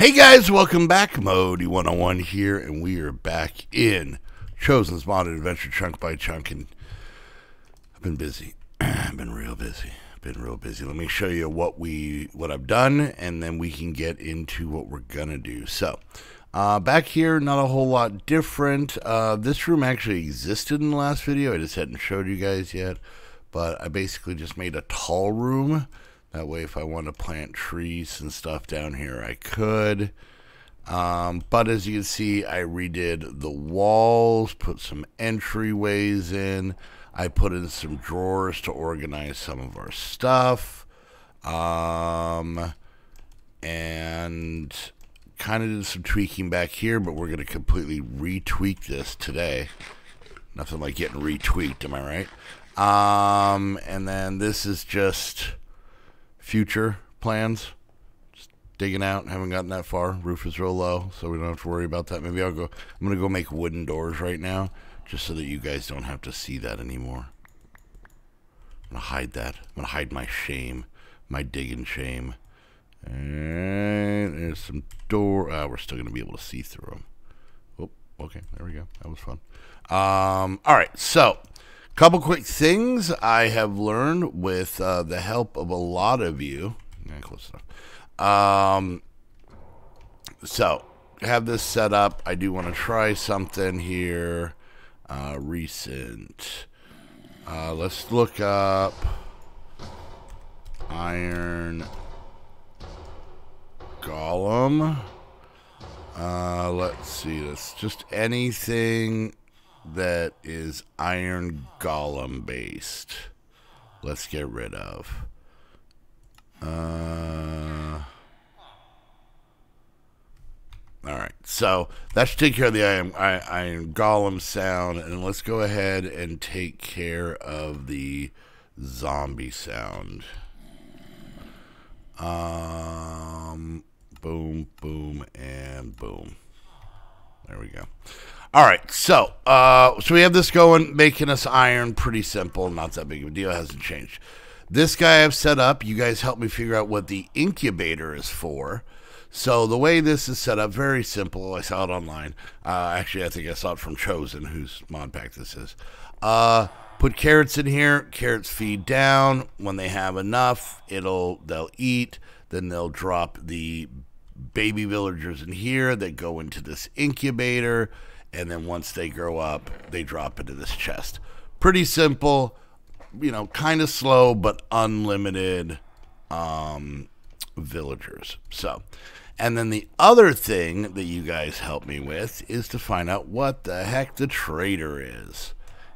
Hey guys, welcome back. Modii 101 here, and we are back in Chosen's Modded Adventure chunk by chunk. And I've been busy. I've been real busy. I've been real busy. Let me show you what we what I've done, and then we can get into what we're gonna do. So, uh, back here, not a whole lot different. Uh, this room actually existed in the last video. I just hadn't showed you guys yet, but I basically just made a tall room that way, if I want to plant trees and stuff down here, I could. Um, but as you can see, I redid the walls, put some entryways in. I put in some drawers to organize some of our stuff. Um, and kind of did some tweaking back here, but we're going to completely retweak this today. Nothing like getting retweaked, am I right? Um, and then this is just future plans. Just digging out, haven't gotten that far. Roof is real low, so we don't have to worry about that. Maybe I'll go. I'm gonna go make wooden doors right now, just so that you guys don't have to see that anymore. I'm gonna hide that. I'm gonna hide my shame, my digging shame. And there's some door. Uh, we're still gonna be able to see through them. Oh, okay, there we go. That was fun. Um, all right, so Couple quick things I have learned with uh, the help of a lot of you. Yeah, close enough. Um, so, have this set up. I do want to try something here. Uh, recent. Uh, let's look up Iron Golem. Uh, let's see. This just anything that is Iron Golem based. Let's get rid of. Uh, all right, so that should take care of the Iron, Iron Golem sound, and let's go ahead and take care of the zombie sound. Um, boom, boom, and boom. There we go. All right, so uh, so we have this going, making us iron. Pretty simple, not that big of a deal. Hasn't changed. This guy I've set up. You guys help me figure out what the incubator is for. So the way this is set up, very simple. I saw it online. Uh, actually, I think I saw it from Chosen, whose mod pack this is. Uh, put carrots in here. Carrots feed down. When they have enough, it'll they'll eat. Then they'll drop the baby villagers in here that go into this incubator and then once they grow up, they drop into this chest. Pretty simple, you know, kind of slow, but unlimited um, villagers. So, and then the other thing that you guys help me with is to find out what the heck the trader is.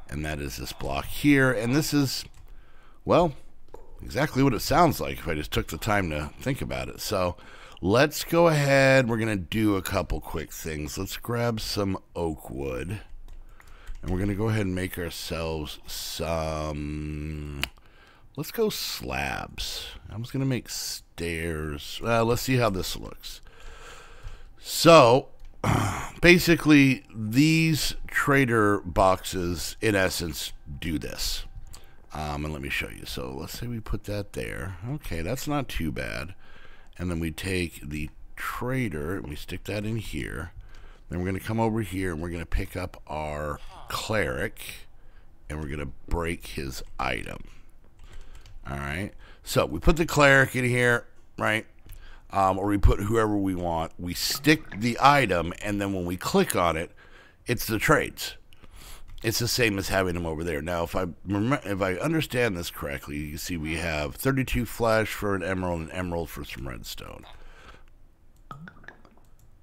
And that is this block here. And this is, well, exactly what it sounds like if I just took the time to think about it. So, Let's go ahead. We're going to do a couple quick things. Let's grab some oak wood. And we're going to go ahead and make ourselves some... Let's go slabs. I'm just going to make stairs. Uh, let's see how this looks. So, basically, these trader boxes, in essence, do this. Um, and let me show you. So let's say we put that there. Okay, that's not too bad and then we take the trader and we stick that in here. Then we're going to come over here and we're going to pick up our cleric and we're going to break his item. All right. So we put the cleric in here, right? Um, or we put whoever we want. We stick the item, and then when we click on it, it's the trades it's the same as having them over there. Now, if I if I understand this correctly, you see we have 32 flesh for an emerald and emerald for some redstone.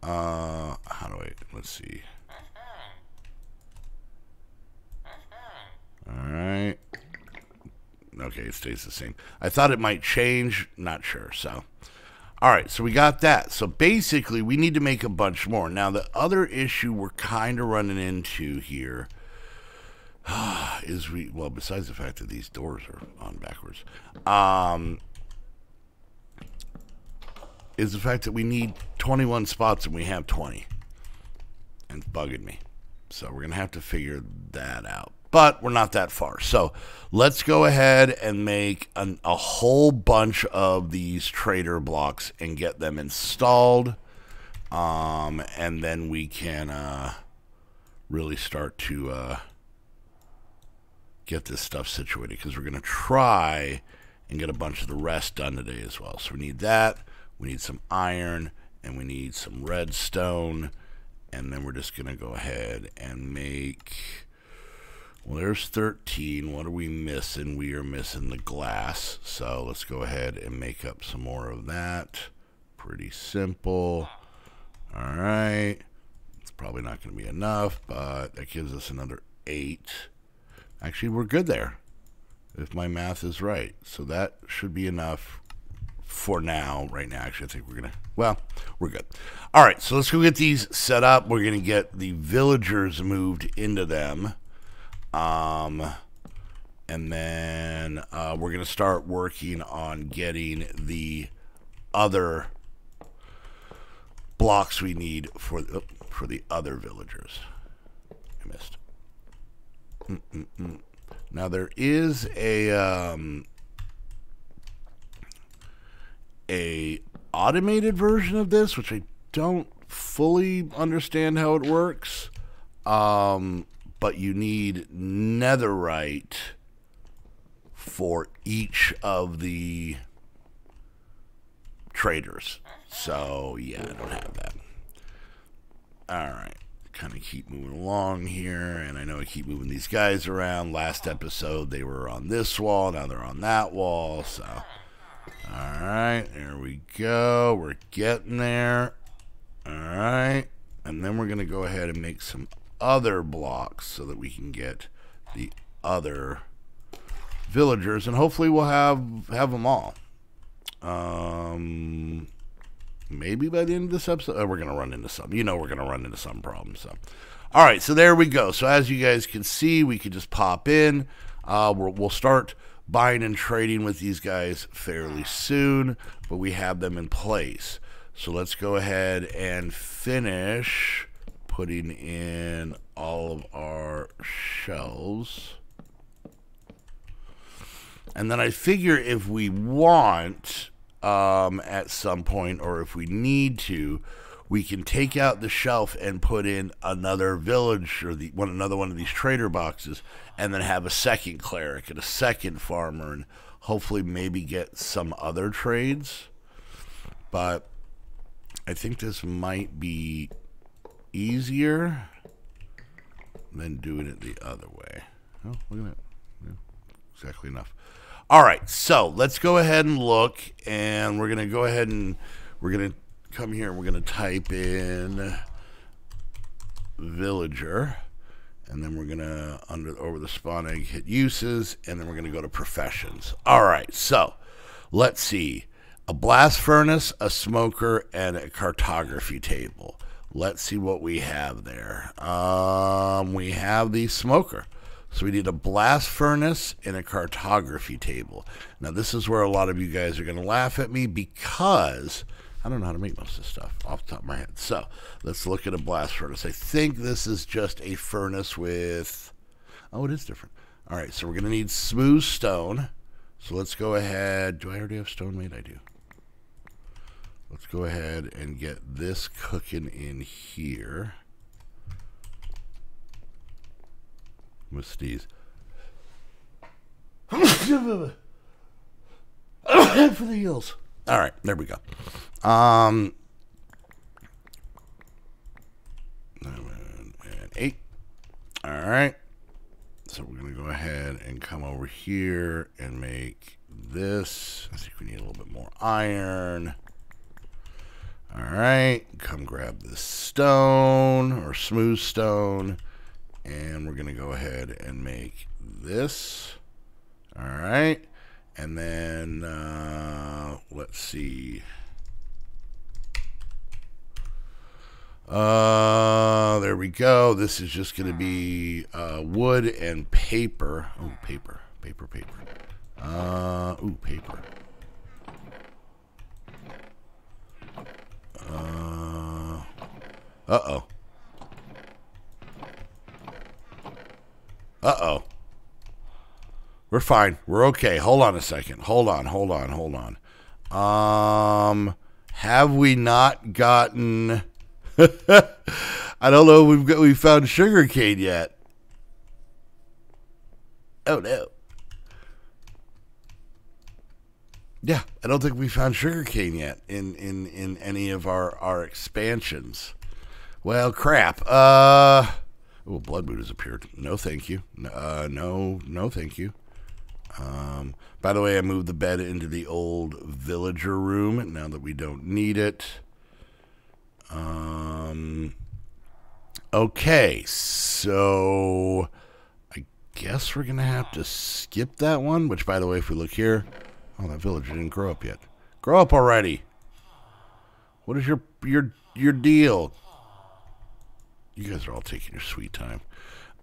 Uh, how do I, let's see. Alright. Okay, it stays the same. I thought it might change, not sure, so. Alright, so we got that. So basically, we need to make a bunch more. Now, the other issue we're kind of running into here is we well besides the fact that these doors are on backwards um, is the fact that we need 21 spots and we have 20 and it's bugging me. So we're gonna have to figure that out. But we're not that far. So let's go ahead and make an, a whole bunch of these trader blocks and get them installed. Um, and then we can uh, really start to uh, get this stuff situated because we're going to try and get a bunch of the rest done today as well. So we need that. We need some iron and we need some redstone. And then we're just going to go ahead and make. Well, there's 13. What are we missing? We are missing the glass. So let's go ahead and make up some more of that. Pretty simple. All right. It's probably not going to be enough, but that gives us another 8. Actually, we're good there, if my math is right. So that should be enough for now. Right now, actually, I think we're going to, well, we're good. All right, so let's go get these set up. We're going to get the villagers moved into them. Um, and then uh, we're going to start working on getting the other blocks we need for the, for the other villagers. I missed. Mm-mm-mm. Now there is a um, a automated version of this, which I don't fully understand how it works. Um, but you need netherite for each of the traders. So yeah, I don't have that. All right kind of keep moving along here, and I know I keep moving these guys around. Last episode, they were on this wall, now they're on that wall, so. Alright, there we go. We're getting there. Alright, and then we're going to go ahead and make some other blocks so that we can get the other villagers, and hopefully we'll have, have them all. Um, maybe by the end of this episode, oh, we're going to run into some. You know, we're going to run into some problems. So, all right, so there we go. So as you guys can see, we could just pop in. Uh, we'll, we'll start buying and trading with these guys fairly soon, but we have them in place. So let's go ahead and finish putting in all of our shells. And then I figure if we want, um, at some point, or if we need to, we can take out the shelf and put in another village or the one another one of these trader boxes, and then have a second cleric and a second farmer, and hopefully maybe get some other trades. But I think this might be easier than doing it the other way. Oh, look at that. Yeah, exactly enough. All right, so let's go ahead and look, and we're gonna go ahead and we're gonna come here and we're gonna type in villager, and then we're gonna under over the spawn egg hit uses, and then we're gonna go to professions. All right, so let's see a blast furnace, a smoker, and a cartography table. Let's see what we have there. Um, we have the smoker. So we need a blast furnace and a cartography table. Now this is where a lot of you guys are going to laugh at me because I don't know how to make most of this stuff off the top of my head. So let's look at a blast furnace. I think this is just a furnace with. Oh, it is different. All right, so we're going to need smooth stone. So let's go ahead. Do I already have stone made? I do. Let's go ahead and get this cooking in here. With sneeze. For the heels. All right, there we go. Um, eight. All right. So we're going to go ahead and come over here and make this. I think we need a little bit more iron. All right. Come grab this stone or smooth stone. And we're going to go ahead and make this. All right. And then uh, let's see. Uh, there we go. This is just going to be uh, wood and paper. Oh, paper, paper, paper. Uh, ooh, paper. Uh, uh oh. Uh oh. We're fine. We're okay. Hold on a second. Hold on. Hold on. Hold on. Um, have we not gotten I don't know we've got we found sugar cane yet. Oh no. Yeah, I don't think we found sugar cane yet in, in, in any of our, our expansions. Well, crap. Uh, oh, blood has appeared. No, thank you. Uh, no, no, thank you. Um, by the way, I moved the bed into the old villager room now that we don't need it. Um, okay, so I guess we're going to have to skip that one, which, by the way, if we look here, oh, that villager didn't grow up yet. Grow up already. What is your your your deal? You guys are all taking your sweet time.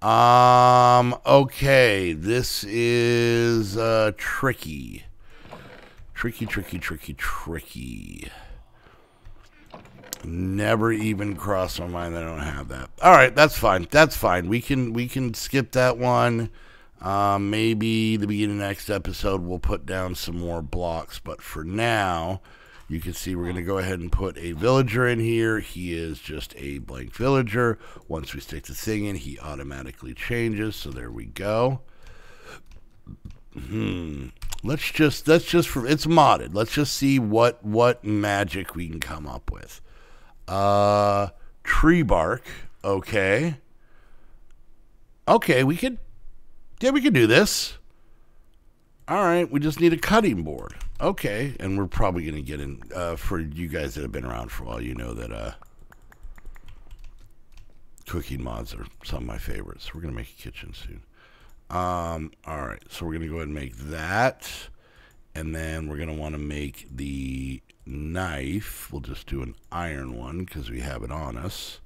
Um, okay, this is uh, tricky. Tricky, tricky, tricky, tricky. Never even crossed my mind that I don't have that. All right, that's fine. That's fine. We can we can skip that one. Um, maybe the beginning of next episode we'll put down some more blocks, but for now, you can see we're going to go ahead and put a villager in here. He is just a blank villager. Once we stick the thing in, he automatically changes. So there we go. Hmm. Let's just let's just for it's modded. Let's just see what what magic we can come up with. Uh, tree bark. Okay. Okay, we could. Yeah, we could do this. All right, we just need a cutting board. Okay, and we're probably going to get in, uh, for you guys that have been around for a while, you know that uh, cooking mods are some of my favorites. We're going to make a kitchen soon. Um, all right, so we're going to go ahead and make that. And then we're going to want to make the knife. We'll just do an iron one because we have it on us.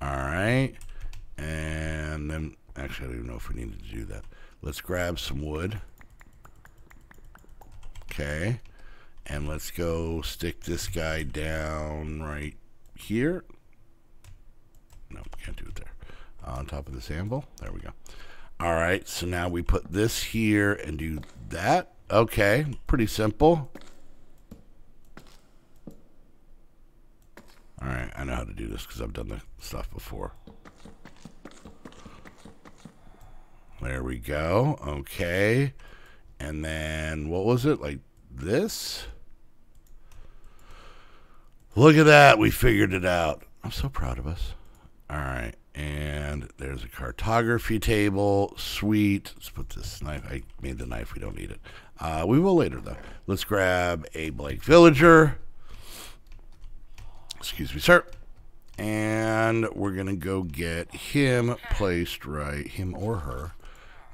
All right. And then, actually, I don't even know if we need to do that. Let's grab some wood. Okay. And let's go stick this guy down right here. No, can't do it there. On top of this anvil. There we go. All right, so now we put this here and do that. Okay, pretty simple. All right, I know how to do this because I've done the stuff before. There we go. Okay. And then what was it? Like this? Look at that. We figured it out. I'm so proud of us. All right. And there's a cartography table. Sweet. Let's put this knife. I made the knife. We don't need it. Uh, we will later, though. Let's grab a Blake Villager. Excuse me, sir. And we're going to go get him placed right, him or her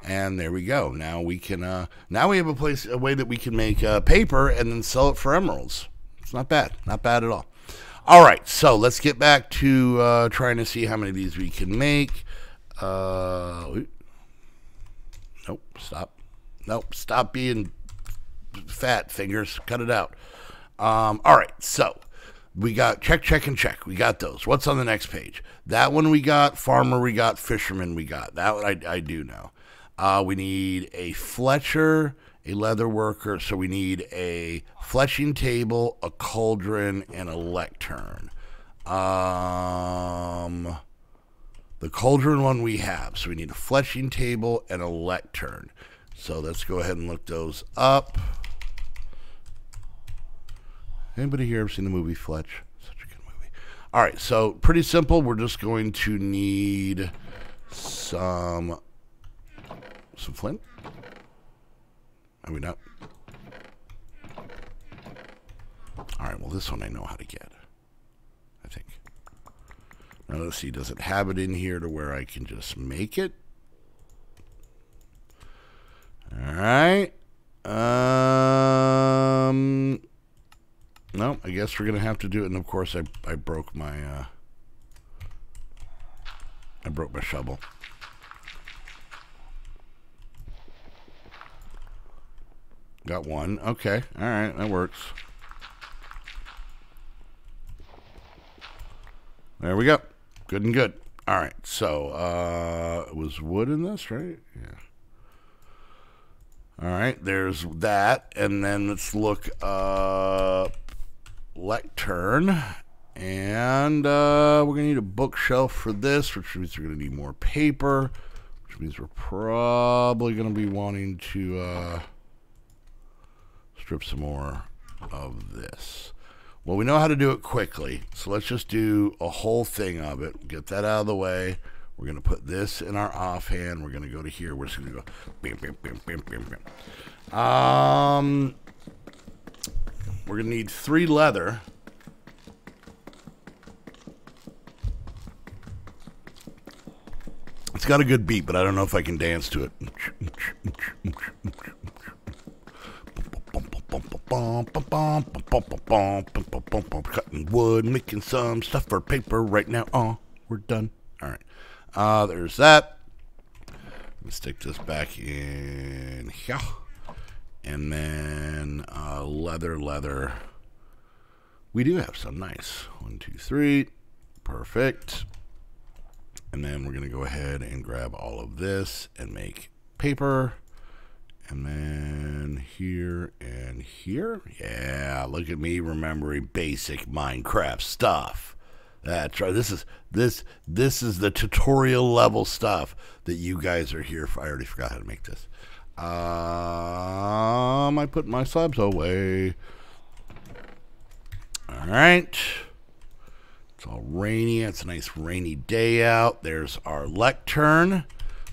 and there we go. Now we can uh, now we have a place a way that we can make uh, paper and then sell it for emeralds. It's not bad, not bad at all. All right, so let's get back to uh, trying to see how many of these we can make. Uh, nope, stop. Nope, stop being fat fingers. Cut it out. Um, all right, so we got check, check, and check. We got those. What's on the next page? That one we got. Farmer we got. Fisherman we got. That one I, I do know. Uh, we need a Fletcher, a leather worker. So we need a fletching table, a cauldron, and a lectern. Um, the cauldron one we have. So we need a fletching table and a lectern. So let's go ahead and look those up. Anybody here ever seen the movie Fletch? Such a good movie. All right, so pretty simple. We're just going to need some some flint? Are we not? Alright, well, this one I know how to get. I think. Now, let's see. Does it have it in here to where I can just make it? Alright. Um... No, I guess we're going to have to do it. And, of course, I, I broke my... Uh, I broke my shovel. Got one. Okay. All right. That works. There we go. Good and good. All right. So, uh, it was wood in this, right? Yeah. All right. There's that. And then let's look up lectern. And uh, we're going to need a bookshelf for this, which means we're going to need more paper, which means we're probably going to be wanting to uh, strip some more of this. Well, we know how to do it quickly, so let's just do a whole thing of it. Get that out of the way. We're going to put this in our offhand. We're going to go to here. We're just going to go bam, bam, bam, bam, bam, bam. Um, we're going to need three leather. It's got a good beat, but I don't know if I can dance to it. Cutting wood, making some stuff for paper right now. Oh, we're done. All right. Uh, there's that. Let's stick this back in here. And then uh, leather, leather. We do have some nice. One, two, three. Perfect. And then we're going to go ahead and grab all of this and make paper. And then here and here. Yeah, look at me remembering basic Minecraft stuff. That's right. This is this this is the tutorial level stuff that you guys are here for. I already forgot how to make this. Um, I put my slabs away. All right. It's all rainy. It's a nice rainy day out. There's our lectern.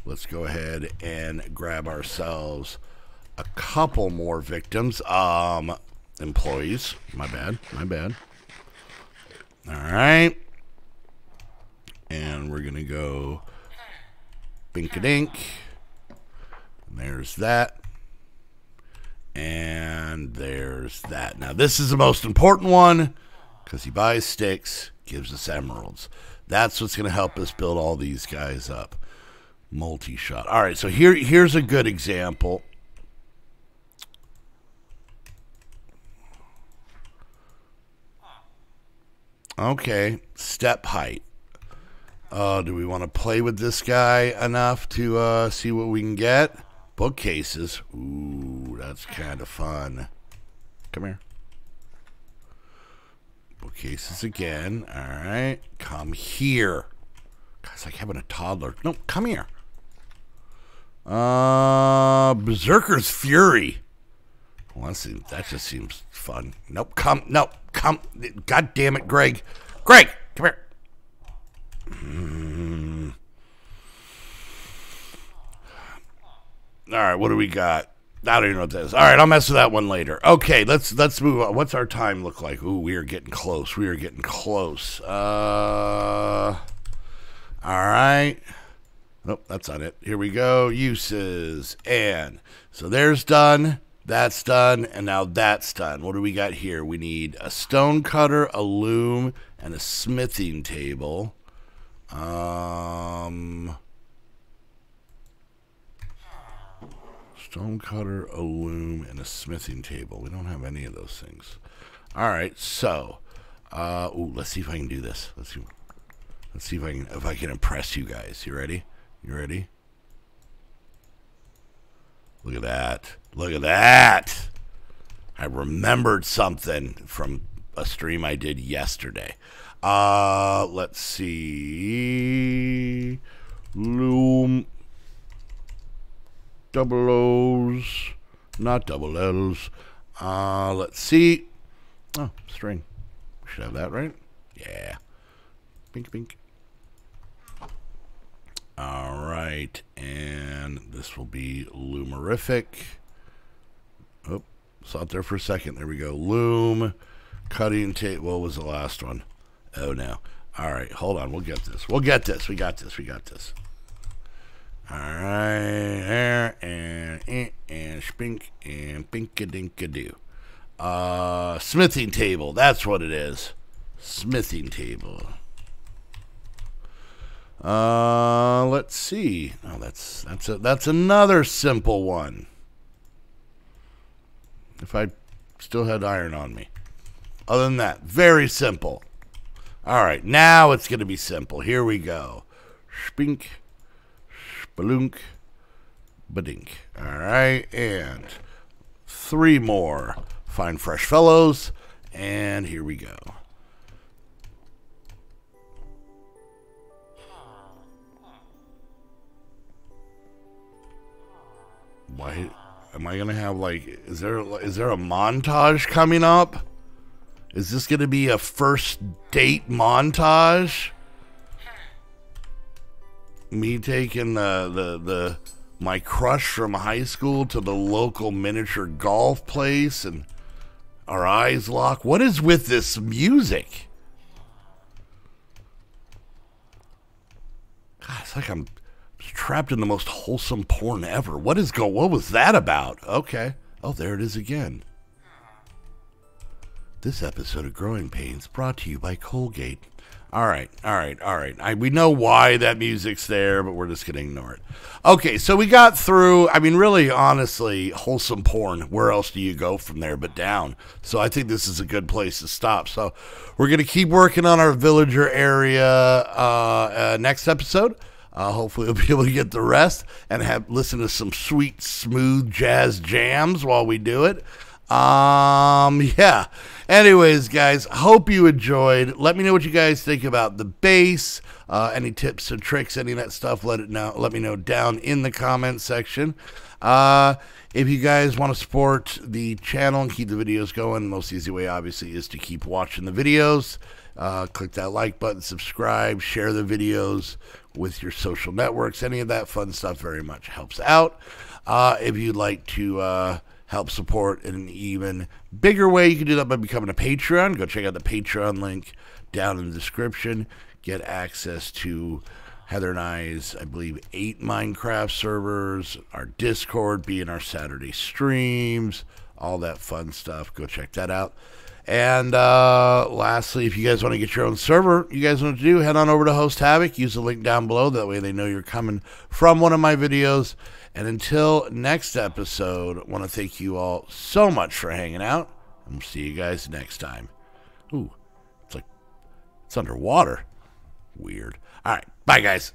Let's go ahead and grab ourselves a couple more victims. Um, employees. My bad. My bad. All right. And we're going to go bink-a-dink. There's that. And there's that. Now, this is the most important one because he buys sticks, gives us emeralds. That's what's going to help us build all these guys up. Multi-shot. All right, so here, here's a good example. Okay, step height. Uh, do we want to play with this guy enough to uh, see what we can get? Bookcases. Ooh, that's kind of fun. Come here. Bookcases again. All right. Come here. God, it's like having a toddler. No, come here. Uh, Berserker's Fury. Well, that, seems, that just seems fun. Nope, come, nope, come. God damn it, Greg. Greg, come here. Mm. All right, what do we got? I don't even know what that is. All right, I'll mess with that one later. Okay, let's let's move on. What's our time look like? Ooh, we are getting close. We are getting close. Uh, all right. Nope, that's not it. Here we go. Uses and so there's done. That's done, and now that's done. What do we got here? We need a stone cutter, a loom, and a smithing table. Um, stone cutter, a loom, and a smithing table. We don't have any of those things. All right, so, uh, ooh, let's see if I can do this. Let's see. Let's see if I can if I can impress you guys. You ready? You ready? Look at that. Look at that. I remembered something from a stream I did yesterday. Uh, let's see. Loom. Double O's. Not double L's. Uh, let's see. Oh, string. Should have that, right? Yeah. Pink, pink. All right, and this will be Loomerific. Oh, saw it there for a second. There we go. Loom, cutting tape. What was the last one? Oh, no. All right, hold on. We'll get this. We'll get this. We got this. We got this. All right, and, and, and spink, and pink-a-dink-a-doo. Uh, smithing table. That's what it is. Smithing table. Uh, let's see. Oh, that's that's a, that's another simple one. If I still had iron on me. Other than that, very simple. All right, now it's going to be simple. Here we go. Spink, spalunk, badink. All right, and three more fine fresh fellows, and here we go. Why am I gonna have like? Is there is there a montage coming up? Is this gonna be a first date montage? Me taking the the the my crush from high school to the local miniature golf place and our eyes lock. What is with this music? God, it's like I'm trapped in the most wholesome porn ever. What is go? What was that about? Okay. Oh, there it is again. This episode of Growing Pains brought to you by Colgate. All right, all right, all right. I, we know why that music's there, but we're just going to ignore it. Okay, so we got through, I mean, really, honestly, wholesome porn. Where else do you go from there but down? So I think this is a good place to stop. So we're going to keep working on our villager area uh, uh, next episode. Uh, hopefully, we'll be able to get the rest and have listen to some sweet, smooth jazz jams while we do it. Um, yeah. Anyways, guys, hope you enjoyed. Let me know what you guys think about the base. Uh, any tips and tricks, any of that stuff, let it know. Let me know down in the comment section. Uh, if you guys want to support the channel and keep the videos going, the most easy way, obviously, is to keep watching the videos. Uh, click that like button, subscribe, share the videos with your social networks. Any of that fun stuff very much helps out. Uh, if you'd like to uh, help support in an even bigger way, you can do that by becoming a Patreon. Go check out the Patreon link down in the description. Get access to Heather and I's, I believe, eight Minecraft servers, our Discord, being our Saturday streams, all that fun stuff. Go check that out. And uh, lastly, if you guys want to get your own server, you guys what to do. Head on over to Host Havoc. Use the link down below. That way they know you're coming from one of my videos. And until next episode, I want to thank you all so much for hanging out. And we'll see you guys next time. Ooh, it's like it's underwater. Weird. All right. Bye, guys.